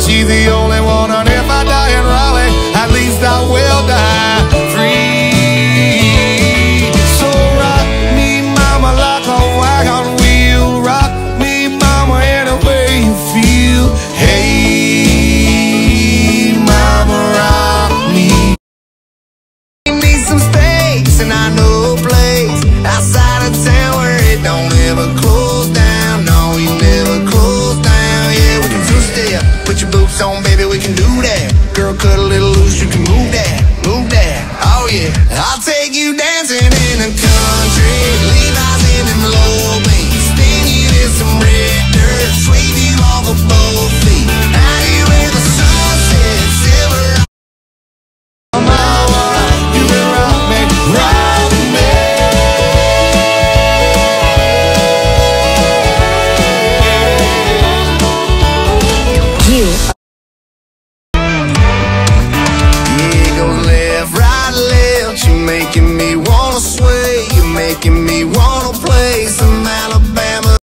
she the only one lights on, baby, we can do that. Girl, cut a little loose, you can move that, move that. Oh yeah, I'll take you dancing. wanna play some Alabama.